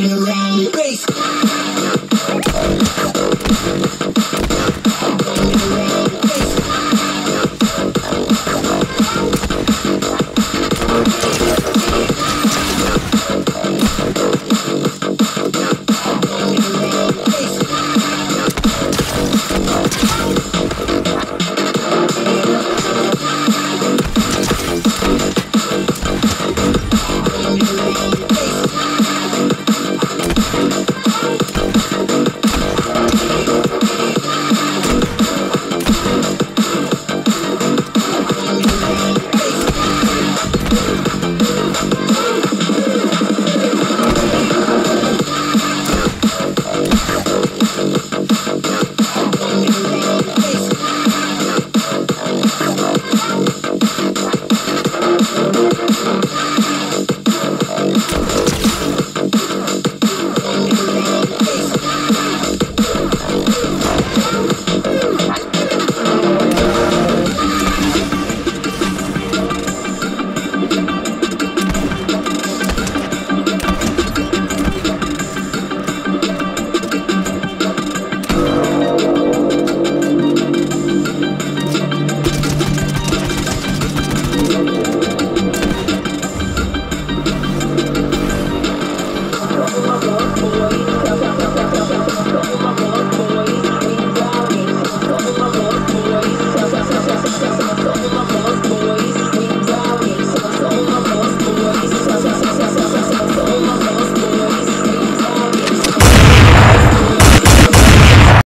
round and bass.